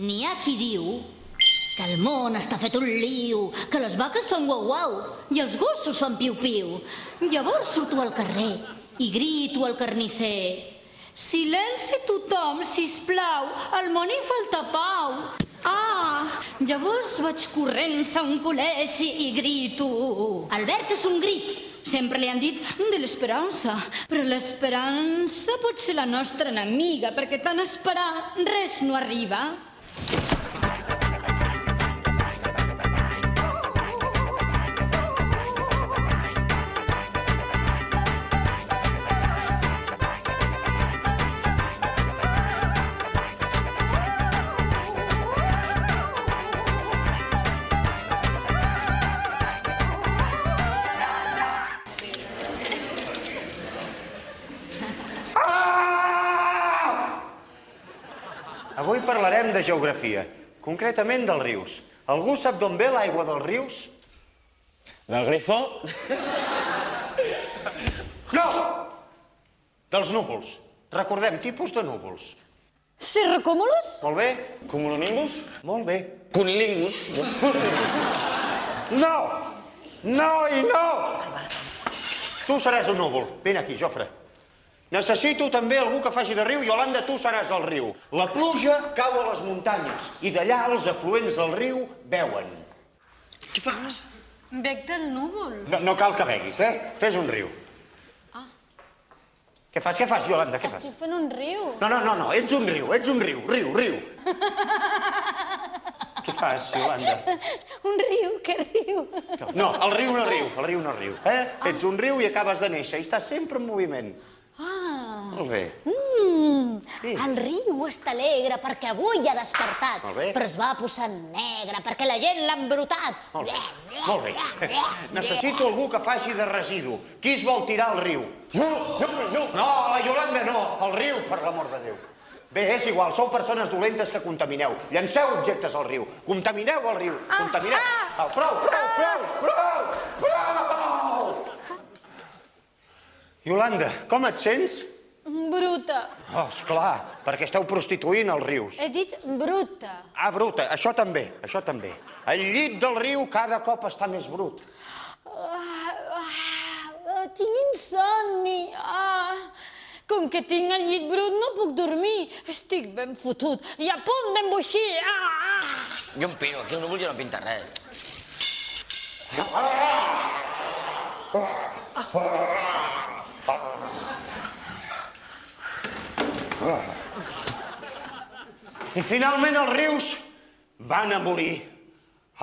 N'hi ha qui diu que el món està fet un liu, que les vaques fan guau-guau i els gossos fan piu-piu. Llavors surto al carrer i grito al carnisser. Silenci tothom, si plau, al món hi falta pau. Ah! Llavors vaig corrents a un col·legi i grito. Albert és un grit, Sempre li han dit de l'esperança, però l'esperança pot ser la nostra enemiga, perquè tant esperar res no arriba. Avui parlarem de geografia, concretament dels rius. Algú sap d'on ve l'aigua dels rius? Del grifo? No! Dels núvols. Recordem, tipus de núvols. Cirrocúmulos? Molt bé? Cumulonimbus? Molt bé. Cunilingus? No! No i no! Tu seràs un núvol. Vine aquí, Jofre. Necessito també algú que faci de riu. Iolanda, tu seràs el riu. La pluja cau a les muntanyes i d'allà els afluents del riu veuen. Què fas? Bec del núvol. No, no cal que beguis, eh? Fes un riu. Ah. Què fas, què fas, Iolanda, què fas? Estic fent un riu. No, no, no, no, ets un riu, ets un riu, riu, riu. què fas, Iolanda? Un riu que riu. No, el riu no riu, el riu no riu. Eh? Ets un riu i acabes de néixer i estàs sempre en moviment. Ah. Molt bé. Mm, Sí. El riu està alegre perquè avui ha despertat, però es va posar negre perquè la gent l'ha embrutat. Molt bé, molt bé. Necessito algú que faci de residu. Qui es vol tirar al riu? No, no, no. No, la Iolanda no, al riu, per l'amor de Déu. Bé, és igual, sou persones dolentes que contamineu. Llanceu objectes al riu. Contamineu el riu. Contamineu. Ah, prou, prou, prou, prou, prou! Iolanda, com et sents? Bruta. Oh, esclar, perquè esteu prostituint els rius. He dit bruta. Ah, bruta, això també, això també. El llit del riu cada cop està més brut. Ah, ah, tinc insomni. Ah, com que tinc el llit brut no puc dormir. Estic ben fotut i a punt d'emboixir. Ah, ah. Jo em piro, aquí el núvol ja no pinta res. I finalment els rius van a morir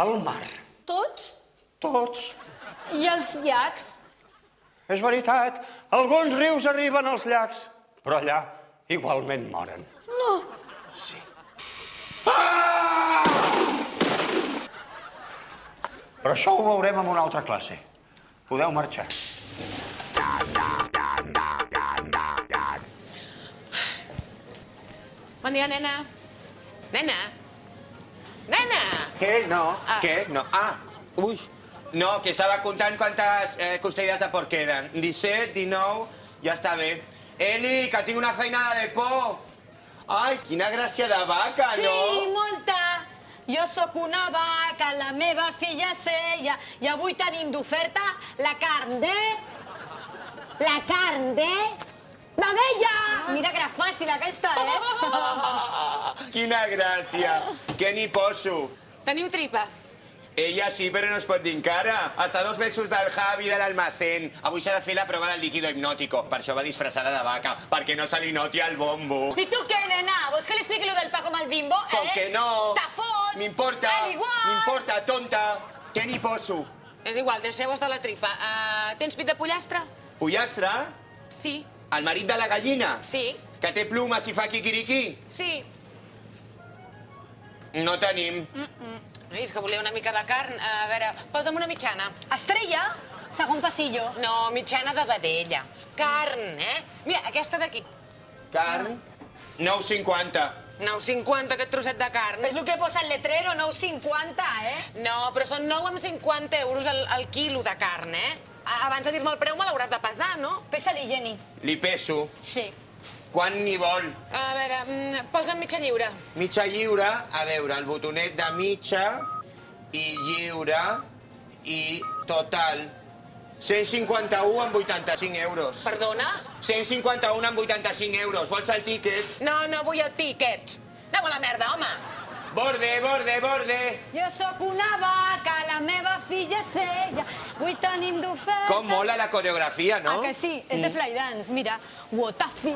al mar. Tots? Tots. I els llacs? És veritat, alguns rius arriben als llacs, però allà igualment moren. No. Però això ho veurem en una altra classe. Podeu marxar. Bon dia, nena. Nena? Nena! ¿Qué? No. Ah. ¿Qué? No. Ah. Uy. No, que estava comptant quantes eh, costelles de porc queden. 17, 19, ja està bé. Eli, que tinc una feinada de por. Ai, quina gràcia de vaca, Sí, no? molta. Jo sóc una vaca, la meva filla seia, i avui tenim d'oferta la carn de... La carn de... Vedella! Mira que era fàcil aquesta, eh? Quina gràcia. Què n'hi poso? Teniu tripa? Ella sí, però no es pot dir encara. Hasta dos mesos del Javi de l'almacén. Avui s'ha de fer la prova del líquido hipnòtico. Per això va disfressada de vaca, perquè no se li noti el bombo. I tu què, nena? Vols que li expliqui lo del Paco amb el bimbo, eh? Com que no? Te fots! M'importa, Al igual! m'importa, tonta. Què n'hi poso? És igual, deixeu-vos de la tripa. Uh, tens pit de pollastre? Pollastre? Sí. El marit de la gallina? Sí. Que té plumes i fa quiquiriquí? Sí. No tenim. Ai, és que volia una mica de carn. A veure, posa'm una mitjana. Estrella, segon passillo. No, mitjana de vedella. Carn, eh? Mira, aquesta d'aquí. Carn? 9,50. 9,50, aquest trosset de carn. És el que posa el letrero, 9,50, eh? No, però són 9 amb 50 euros el, el quilo de carn, eh? Abans de dir-me el preu me l'hauràs de pesar, no? Pesa-li, Jenny. Li peso. Sí. Quan n'hi vol? A veure, mm, posa'm mitja lliure. Mitja lliure, a veure, el botonet de mitja i lliure i total 151 amb 85 euros. Perdona? 151 amb 85 euros. Vols el tíquet? No, no vull el tíquet. Aneu a la merda, home. Borde, borde, borde. Jo sóc una vaca, la meva filla és ella. Avui tenim d'oferta... Com mola la coreografia, no? Ah, que sí? És de Flydance, mira. Wotafi...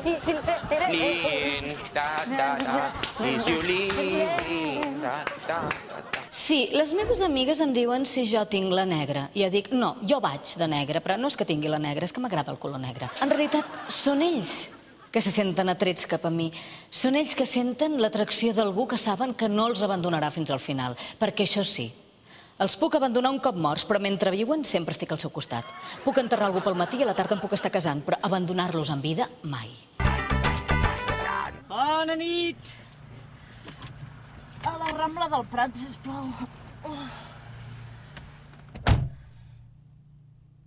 Lin, ta, ta, ta, is you leaving, ta, ta, ta, ta. Sí, les meves amigues em diuen si jo tinc la negra. I jo dic, no, jo vaig de negra, però no és que tingui la negra, és que m'agrada el color negre. En realitat, són ells que se senten atrets cap a mi. Són ells que senten l'atracció d'algú que saben que no els abandonarà fins al final. Perquè això sí, els puc abandonar un cop morts, però mentre viuen sempre estic al seu costat. Puc enterrar algú pel matí i a la tarda em puc estar casant, però abandonar-los en vida, mai. Bona nit! A la Rambla del Prat, sisplau. Oh.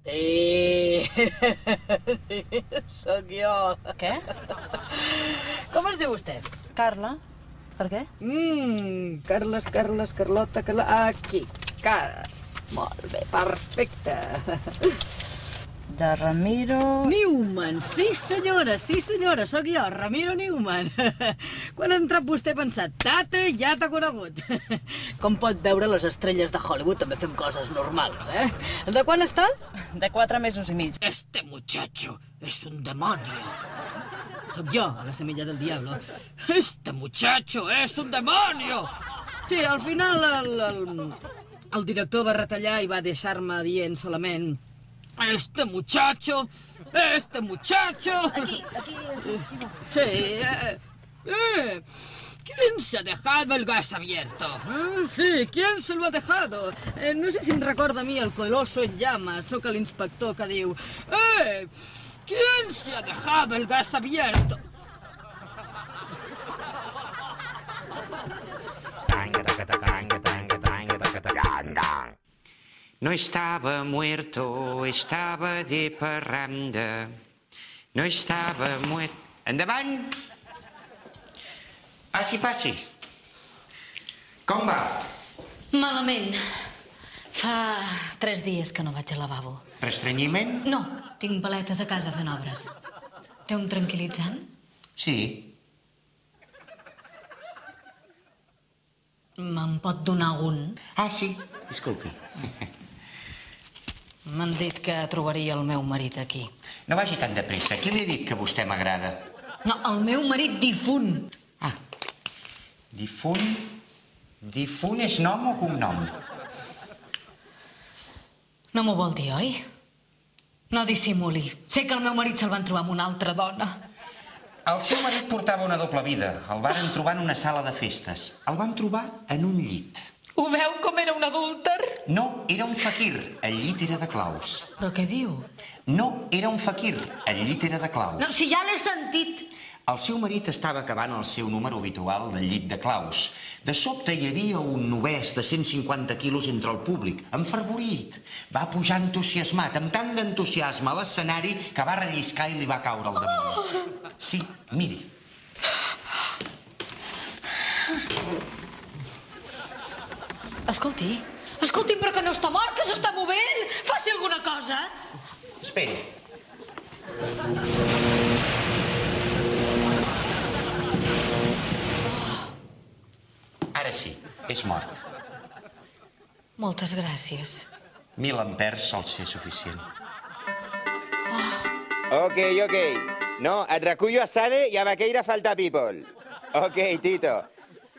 Sí, sí, sóc jo. Què? Com es diu vostè? Carla? Per què? Mmm, Carles, Carles, Carlota, Carla... Aquí, cara. Molt bé, perfecte. De Ramiro... Newman, sí senyora, sí senyora, sóc jo, Ramiro Newman. Quan ha entrat vostè he pensat, tata, ja t'ha conegut. Com pot veure, les estrelles de Hollywood també fem coses normals, eh? De quan està? De quatre mesos i mig. Este muchacho es un demonio. Soc jo, a la semilla del diablo. Este muchacho es un demonio. Sí, al final el, el, el director va retallar i va deixar-me dient solament Este muchacho, este muchacho... Aquí, aquí, aquí. aquí va. Sí, eh, eh, ¿Quién se ha dejado el gas abierto? Eh, Sí, ¿quién se lo ha dejado? Eh, no sé si em recorda a mi el coloso en llamas, sóc l'inspector que diu Eh, ¿quién se ha dejado el gas abierto? No estaba muerto, estaba de parranda. No estaba muerto. Endavant! Passi, passi. Com va? Malament. Fa tres dies que no vaig al lavabo. Restrenyiment? No, tinc paletes a casa fent obres. Té un tranquil·litzant? Sí. Me'n pot donar un? Ah, sí. Disculpi. M'han dit que trobaria el meu marit aquí. No vagi tan de pressa. Qui li ha dit que vostè m'agrada? No, el meu marit difunt. Ah, difunt... Difunt és nom o cognom? No m'ho vol dir, oi? No dissimuli. Sé que el meu marit se'l van trobar amb una altra dona. El seu marit portava una doble vida. El varen trobar en una sala de festes. El van trobar en un llit. Ho veu com era un adúlter? No, era un faquir. El llit era de claus. Però què diu? No, era un faquir. El llit era de claus. No, si ja l'he sentit. El seu marit estava acabant el seu número habitual del llit de claus. De sobte hi havia un novès de 150 quilos entre el públic, enfervorit. Va pujar entusiasmat, amb tant d'entusiasme a l'escenari que va relliscar i li va caure el damunt. Sí, miri. Escolti, escolti'm, però que no està mort, que s'està movent. Faci alguna cosa. Esperi. Ara sí, és mort. Moltes gràcies. Mil ampers sol ser suficient. Ok, ok. No, et recullo a Sade i a Baqueira falta people. Ok, Tito.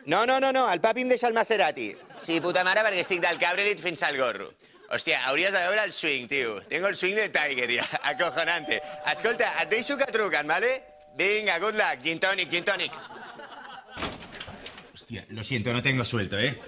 No, no, no, no, el papi em deixa el Maserati. Sí, puta mare, perquè estic del cabrelit fins al gorro. Hòstia, hauries de veure el swing, tio. Tengo el swing de Tiger, ja. Acojonante. Escolta, et deixo que truquen, vale? Vinga, good luck. Gin tònic, gin tònic. Hostia, lo siento, no tengo suelto, ¿eh?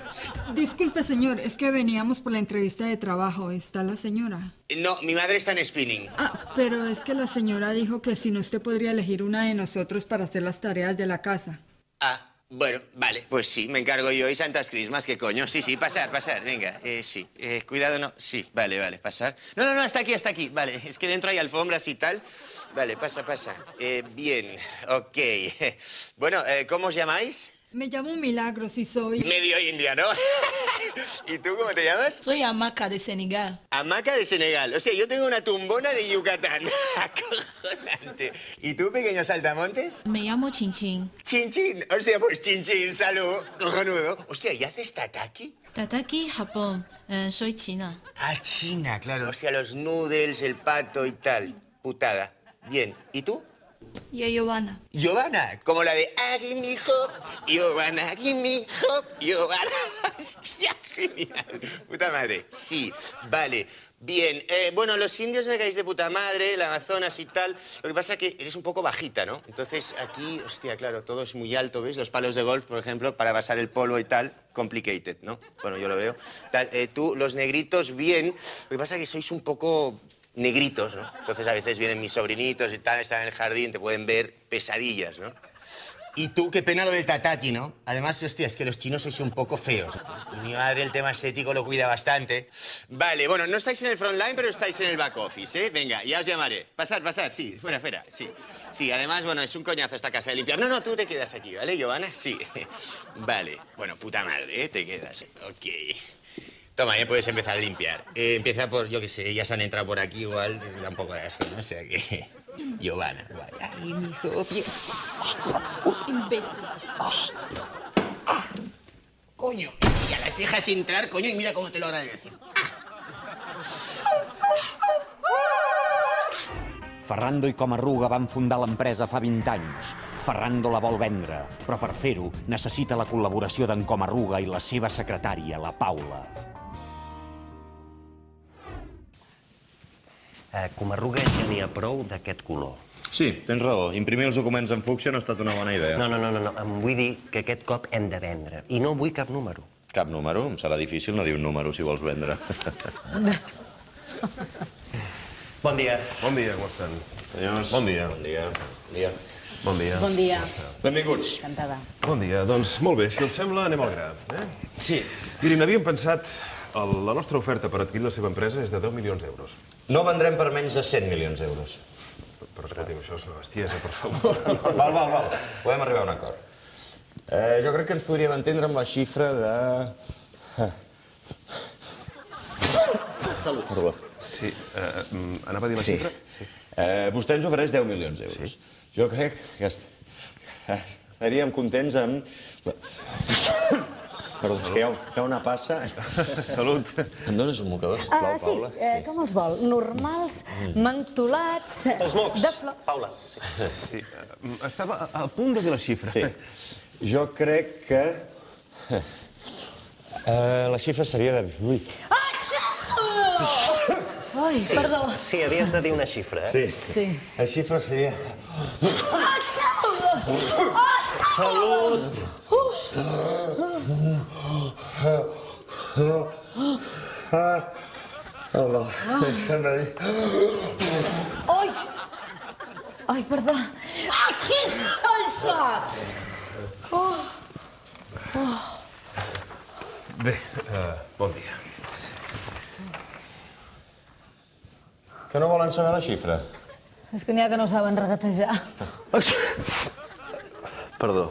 Disculpe, señor, es que veníamos por la entrevista de trabajo. ¿Está la señora? No, mi madre está en spinning. Ah, pero es que la señora dijo que si no usted podría elegir una de nosotros para hacer las tareas de la casa. Ah, Bueno, vale, pues sí, me encargo yo. Y Santas Crismas, ¿qué coño? Sí, sí, pasar, pasar, venga. Eh, sí, eh, cuidado, no. Sí, vale, vale, pasar. No, no, no, hasta aquí, hasta aquí. Vale, es que dentro hay alfombras y tal. Vale, pasa, pasa. Eh, bien, ok. Bueno, eh, ¿cómo os llamáis? Me llamo Milagros y soy... Medio india, ¿no? ¿Y tú cómo te llamas? Soy Amaca de Senegal. Hamaca de Senegal. O sea, yo tengo una tumbona de Yucatán. Acojonante. ¿Y tú, pequeño saltamontes? Me llamo Chin Chin. Chin Chin. O sea, pues Chin Chin, salud. Cojonudo. Hostia, ¿y haces tataki? Tataki, Japón. Eh, soy china. Ah, China, claro. O sea, los noodles, el pato y tal. Putada. Bien. ¿Y tú? Yo, Giovanna. Giovanna, como la de Agimi Hop, Giovanna, Agimi Hop, Giovanna. Hostia, genial. Puta madre. Sí, vale. Bien, eh, bueno, los indios me caéis de puta madre, el Amazonas y tal. Lo que pasa es que eres un poco bajita, ¿no? Entonces aquí, hostia, claro, todo es muy alto, ¿ves? Los palos de golf, por ejemplo, para basar el polvo y tal, complicated, ¿no? Bueno, yo lo veo. Tal, eh, tú, los negritos, bien. Lo que pasa es que sois un poco negritos, ¿no? Entonces a veces vienen mis sobrinitos y tal, están en el jardín, te pueden ver pesadillas, ¿no? Y tú, qué pena lo del tataki, ¿no? Además, hostia, es que los chinos sois un poco feos. Y mi madre el tema estético lo cuida bastante. Vale, bueno, no estáis en el frontline, pero estáis en el back office, ¿eh? Venga, ya os llamaré. Pasad, pasad, sí, fuera, fuera, sí. Sí, además, bueno, es un coñazo esta casa de limpiar. No, no, tú te quedas aquí, ¿vale, Giovanna? Sí. Vale. Bueno, puta madre, ¿eh? Te quedas. Ok. Toma, ya puedes empezar a limpiar. Eh, empieza por, yo qué sé, ya se han entrado por aquí igual, da un poco de asco, ¿no? O sea que... Giovanna, vale. Ay, mijo, bien. Imbécil. Coño, ya las dejas entrar, coño, y mira cómo te lo agradecen. Ferrando i Comarruga van fundar l'empresa fa 20 anys. Ferrando la vol vendre, però per fer-ho necessita la col·laboració d'en Comarruga i la seva secretària, la Paula. Eh, Comarruga ja n'hi ha prou d'aquest color. Sí, tens raó. Imprimir els documents en fúcsia no ha estat una bona idea. No, no, no, no, no. em vull dir que aquest cop hem de vendre. I no vull cap número. Cap número? Em serà difícil no dir un número si vols vendre. Bon dia. Bon dia, com estan? Senyors. Bon dia. Bon dia. Bon dia. Bon dia. Bon dia. Benvinguts. Encantada. Bon dia. Doncs molt bé, si els sembla, anem al gra. Eh? Sí. Mirin, havíem pensat... El, la nostra oferta per adquirir la seva empresa és de 10 milions d'euros. No vendrem per menys de 100 milions d'euros. Però escolti'm, això és una bestiesa, per favor. Val, val, val. Podem arribar a un acord. Eh, jo crec que ens podríem entendre amb la xifra de... Salut. Perdó. Sí, eh, mm, anava a dir la Sí. xifra? Eh, vostè ens ofereix 10 milions d'euros. Sí. Jo crec que est... estaríem contents amb... Perdó, és que hi ha, hi ha una passa... Salut. Em dones un mocador, sisplau, Ah, sí, Paula? eh, com els vol? Normals, mentolats... Els mocs. De flor... Paula. Sí, eh, estava a, punt de dir la xifra. Sí. Jo crec que... Eh, la xifra seria de 8. Ai, perdó. Sí, havies de dir una xifra, eh? Sí. Sí. La xifra seria... Salut! Hola. Deixa'm dir. Ai! Ai, perdó. Aquí està! Oh. Oh. Bé, eh, bon dia. Que no volen saber la xifra? És que n'hi ha que no saben regatejar. Perdó.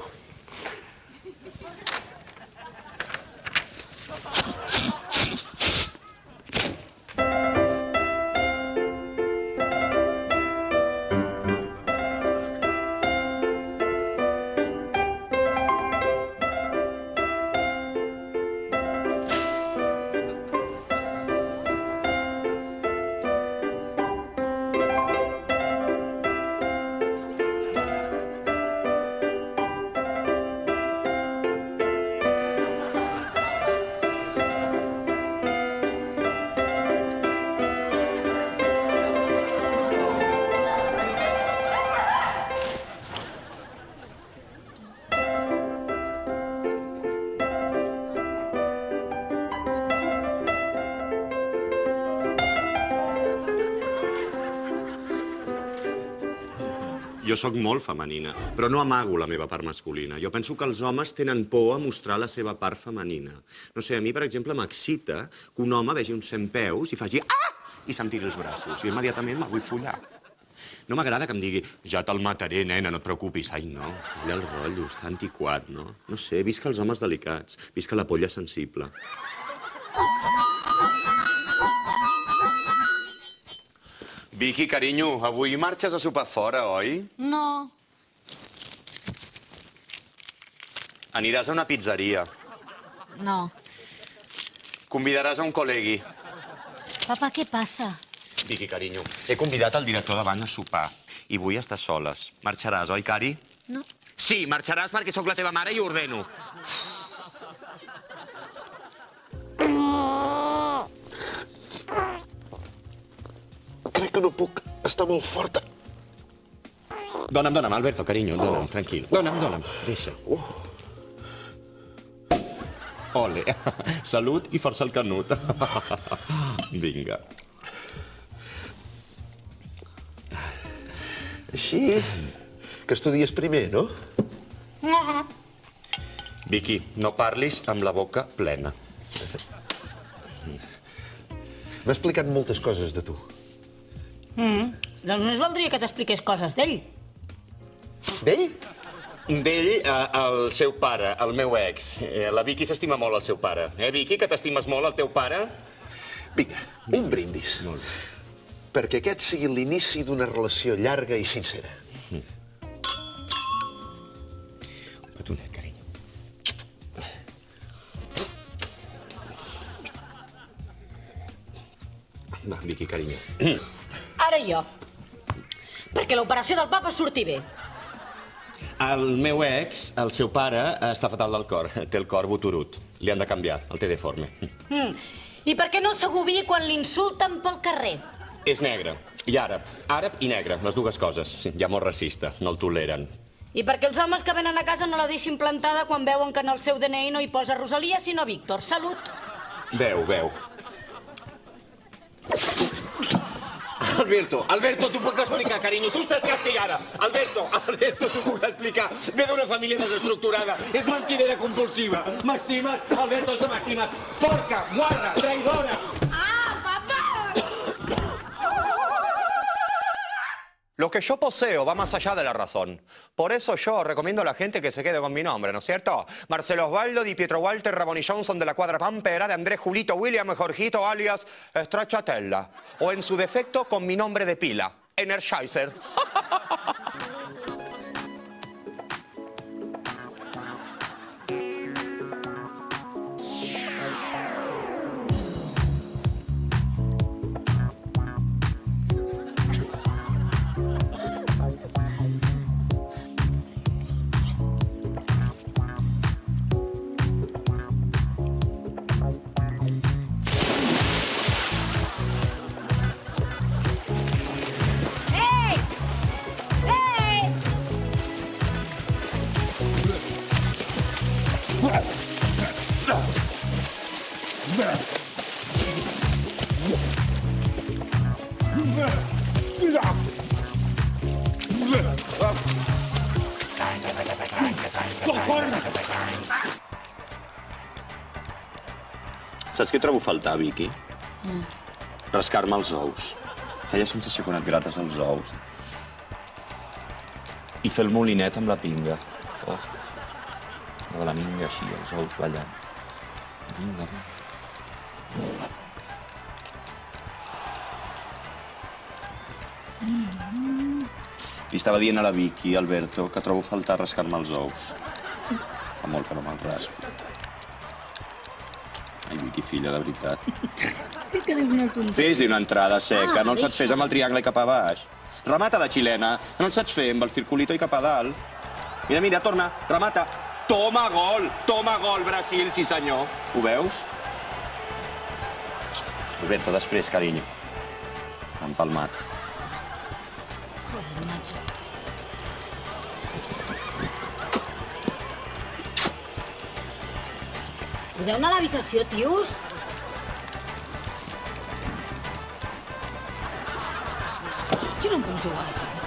Jo sóc molt femenina, però no amago la meva part masculina. Jo penso que els homes tenen por a mostrar la seva part femenina. No sé, a mi, per exemple, m'excita que un home vegi uns 100 peus i faci ah! i se'm tiri els braços. Jo immediatament me'l vull follar. No m'agrada que em digui, ja te'l mataré, nena, no et preocupis. Ai, no, allà el rotllo, està antiquat, no? No sé, visca els homes delicats, visca la polla sensible. Vicky, carinyo, avui marxes a sopar fora, oi? No. Aniràs a una pizzeria. No. Convidaràs a un col·legui. Papa, què passa? Vicky, carinyo, he convidat el director de bany a sopar i vull estar soles. Marxaràs, oi, Cari? No. Sí, marxaràs perquè sóc la teva mare i ordeno. Que no puc. Està molt forta. Dona'm, dona'm, Alberto, carinyo, dona'm, tranquil. Dona'm, dona'm, deixa. Ole, salut i força el canut. Vinga. Així, que estudies primer, no? Vicky, no parlis amb la boca plena. M'ha explicat moltes coses de tu. Mm. Doncs més valdria que t'expliqués coses d'ell. D'ell? D'ell, eh, el seu pare, el meu ex. Eh, La Vicky s'estima molt el seu pare. Eh, Vicky, que t'estimes molt el teu pare? Vinga, un brindis. Perquè aquest sigui l'inici d'una relació llarga i sincera. Petonet, carinyo. Va, Vicky, carinyo. Ara jo. Perquè l'operació del papa surti bé. El meu ex, el seu pare, està fatal del cor. Té el cor boturut. Li han de canviar, el té deforme. Mm. I per què no s'agobi quan l'insulten pel carrer? És negre i àrab. Àrab i negre, les dues coses. Sí, ja molt racista, no el toleren. I perquè els homes que venen a casa no la deixin plantada quan veuen que en el seu DNI no hi posa Rosalia, sinó Víctor. Salut! Veu, veu. Alberto, Alberto, t'ho puc explicar, carinyo. Tu estàs castigada. Alberto, Alberto, t'ho puc explicar. Ve d'una família desestructurada. És mentidera compulsiva. M'estimes? Alberto, tu m'estimes. Porca, guarda, traïdora. Lo que yo poseo va más allá de la razón. Por eso yo recomiendo a la gente que se quede con mi nombre, ¿no es cierto? Marcelo Osvaldo, Di Pietro Walter, Ramón y Johnson de la cuadra Pampera, de Andrés Julito William Jorgito alias Stracciatella. O en su defecto con mi nombre de pila, Energizer. Saps què trobo a faltar, Vicky? Rascar-me els ous. Aquella sensació quan et grates els ous. I fer el molinet amb la pinga. Oh. De la minga així, els ous ballant. Vinga, va. Li estava dient a la Vicky, Alberto, que trobo a faltar rascar-me els ous. Fa molt que no me'ls rasco. Ai, Vicky, filla, de veritat. És que dius una tonteria. Fes-li una entrada seca, Ah, no el saps fer amb el triangle i cap a baix. Remata de xilena, no el saps fer amb el circulito i cap a dalt. Mira, mira, torna, remata. Toma gol, toma gol, Brasil, sí senyor. Ho veus? Roberto, després, carinyo. Empalmat. Joder, macho. Podeu anar a l'habitació, tios? Jo no em puc jugar aquí.